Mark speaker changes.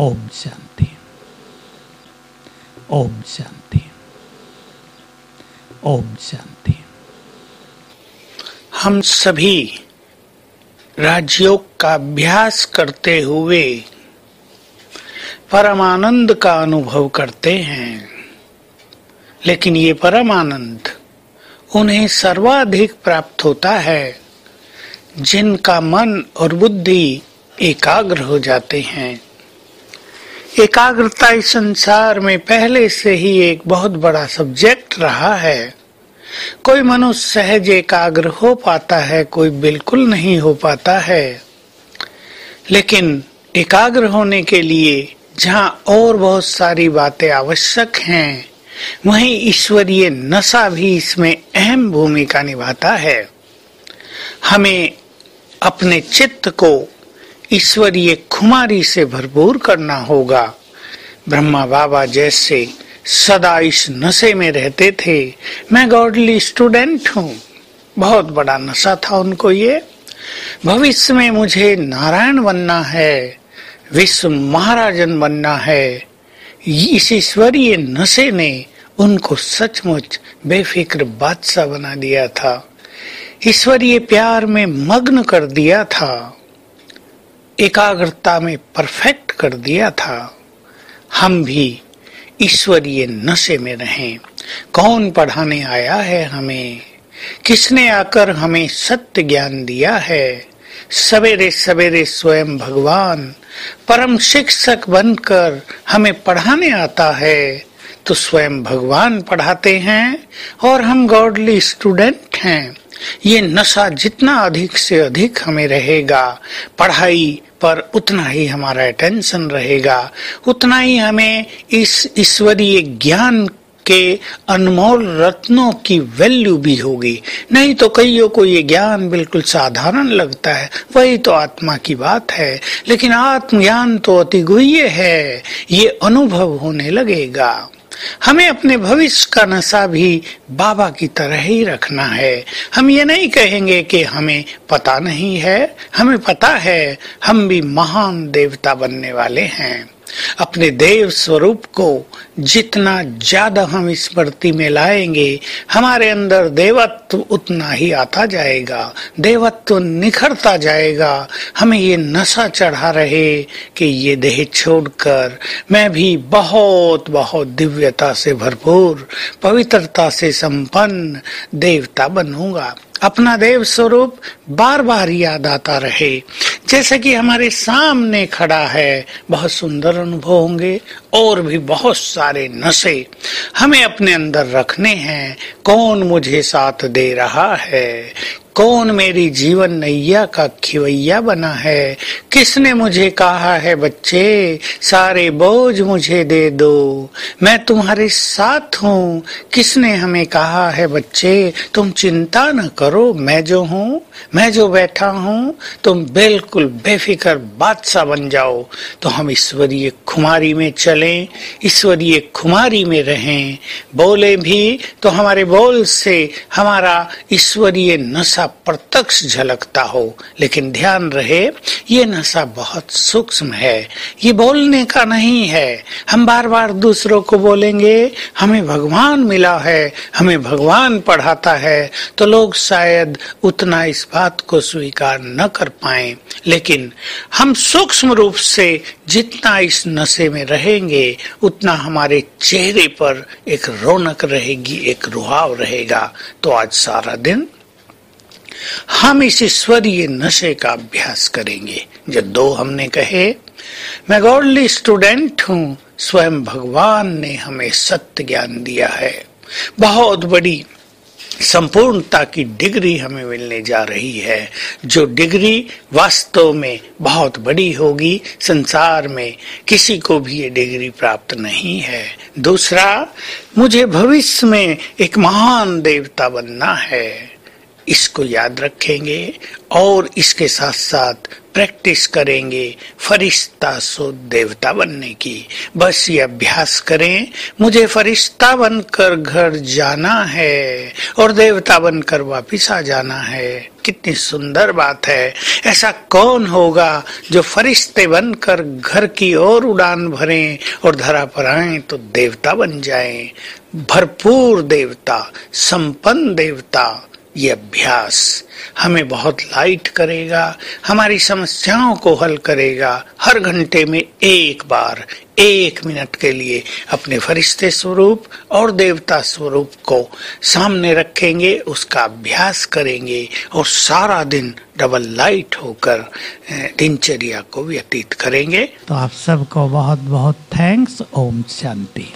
Speaker 1: ओम शांति ओम शांति ओम शांति
Speaker 2: हम सभी राजयोग का अभ्यास करते हुए परमानंद का अनुभव करते हैं, लेकिन ये परमानंद उन्हें सर्वाधिक प्राप्त होता है, जिनका मन और बुद्धि एकाग्र हो जाते हैं। एकाग्रता इस संसार में पहले से ही एक बहुत बड़ा सब्जेक्ट रहा है। कोई मनुष्य सहज एकाग्र हो पाता है, कोई बिल्कुल नहीं हो पाता है। लेकिन एकाग्र होने के लिए जहाँ और बहुत सारी बातें आवश्यक हैं, वहीं ईश्वरीय नशा भी इसमें अहम भूमिका निभाता है। हमें अपने चित्त को ईश्वरीय खुमारी से भरपूर करना होगा। ब्रह्मा बाबा जैसे सदा इस नशे में रहते थे। मैं गॉडली स्टूडेंट हूँ। बहुत बड़ा नशा था उनको ये। भविष्य में मुझे नारायण बनना है। विश्व महाराजन बनना है। इस ईश्वरीय नशे ने उनको सचमुच बेफिक्र बादशाह बना दिया था। ईश्वरीय प्यार में मग्न कर दिया था। एकाग्रता में परफेक्ट कर दिया था। हम भी ईश्वरीय नशे में रहें। कौन पढ़ाने आया है हमें? किसने आकर हमें सत्य ज्ञान दिया है? सवेरे सवेरे स्वयं भगवान, परम शिक्षक बनकर हमें पढ़ाने आता है। तो स्वयं भगवान पढ़ाते हैं और हम गॉडली स्टूडेंट हैं। ये नशा जितना अधिक से अधिक हमें रहेगा, पढ़ाई पर उतना ही हमारा अटेंशन रहेगा, उतना ही हमें इस ईश्वरीय ज्ञान के अनमोल रत्नों की वैल्यू भी होगी। नहीं तो कईयों को ये ज्ञान बिल्कुल साधारण लगता है, वही तो आत्मा की बात है। लेकिन आत्मज्ञान तो अति गुह्य है, ये अनुभव होने लगेगा। हमें अपने भविष्य का नशा भी बाबा की तरह ही रखना है। हम ये नहीं कहेंगे कि हमें पता नहीं है। हमें पता है, हम भी महान देवता बनने वाले हैं। अपने देव स्वरूप को जितना ज़्यादा हम स्मृति में लाएँगे, हमारे अंदर देवत्व उतना ही आता जाएगा, देवत्व निखरता जाएगा। हमें ये नशा चढ़ा रहे कि ये देह छोड़कर मैं भी बहुत बहुत दिव्यता से भरपूर, पवित्रता से संपन्न देवता बनूँगा। अपना देव स्वरूप बार बार याद आता रहे। जैसे कि हमारे सामने खड़ा है, बहुत सुंदर अनुभव होंगे, और भी बहुत सारे नशे हमें अपने अंदर रखने हैं। कौन मुझे साथ दे रहा है? कौन मेरी जीवन नैया का खिवैया बना है? किसने मुझे कहा है बच्चे? सारे बोझ मुझे दे दो। मैं तुम्हारे साथ हूँ। किसने हमें कहा है बच्चे? तुम चिंता न करो, मैं जो हूँ, मैं जो बैठा हूँ, तुम बिल्कुल बेफिक्र बादशाह बन जाओ। तो हम ईश्वरीय खुमारी में चलें, ईश्वरीय खुमारी में रहें। बोले भी तो हमारे बोल से हमारा ईश्वरीय नशा प्रत्यक्ष झलकता हो, लेकिन ध्यान रहे, ये नशा बहुत सूक्ष्म है। ये बोलने का नहीं है। हम बार बार दूसरों को बोलेंगे, हमें भगवान मिला है, हमें भगवान पढ़ाता है तो लोग शायद उतना इस बात को स्वीकार न कर पाए। लेकिन हम सूक्ष्म रूप से जितना इस नशे में रहेंगे, उतना हमारे चेहरे पर एक रौनक रहेगी, एक रुहाव रहेगा। तो आज सारा दिन हम इस ईश्वरीय नशे का अभ्यास करेंगे। जब दो हमने कहे, मैं गॉडली स्टूडेंट हूँ, स्वयं भगवान ने हमें सत्य ज्ञान दिया है। बहुत बड़ी संपूर्णता की डिग्री हमें मिलने जा रही है। जो डिग्री वास्तव में बहुत बड़ी होगी, संसार में किसी को भी ये डिग्री प्राप्त नहीं है। दूसरा, मुझे भविष्य में एक महान देवता बनना है। इसको याद रखेंगे और इसके साथ साथ प्रैक्टिस करेंगे फरिश्ता सो देवता बनने की। बस ये अभ्यास करें, मुझे फरिश्ता बनकर घर जाना है और देवता बनकर वापिस आ जाना है। कितनी सुंदर बात है। ऐसा कौन होगा जो फरिश्ते बनकर घर की ओर उड़ान भरें और धरा पर आए तो देवता बन जाएँ। भरपूर देवता, संपन्न देवता ये अभ्यास हमें बहुत लाइट करेगा, हमारी समस्याओं को हल करेगा। हर घंटे में एक बार, एक मिनट के लिए अपने फरिश्ते स्वरूप और देवता स्वरूप को सामने रखेंगे, उसका अभ्यास करेंगे और सारा दिन डबल लाइट होकर दिनचर्या को व्यतीत करेंगे।
Speaker 1: तो आप सबको बहुत बहुत थैंक्स ओम शांति।